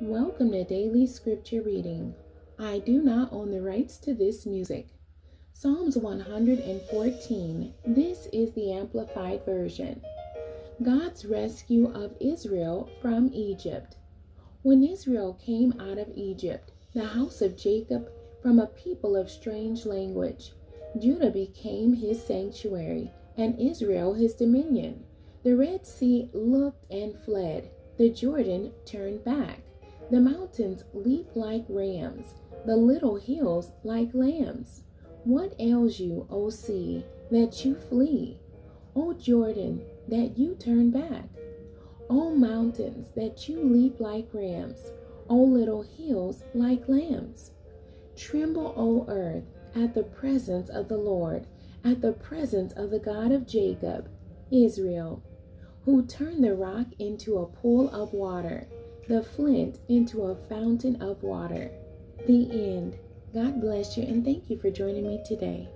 Welcome to Daily Scripture Reading. I do not own the rights to this music. Psalms 114. This is the Amplified Version. God's rescue of Israel from Egypt. When Israel came out of Egypt, the house of Jacob from a people of strange language, Judah became his sanctuary, and Israel his dominion. The Red Sea looked and fled, the Jordan turned back. The mountains leap like rams, the little hills like lambs. What ails you, O sea, that you flee? O Jordan, that you turn back? O mountains, that you leap like rams? O little hills like lambs? Tremble, O earth, at the presence of the Lord, at the presence of the God of Jacob, Israel, who turned the rock into a pool of water the flint into a fountain of water. The end. God bless you and thank you for joining me today.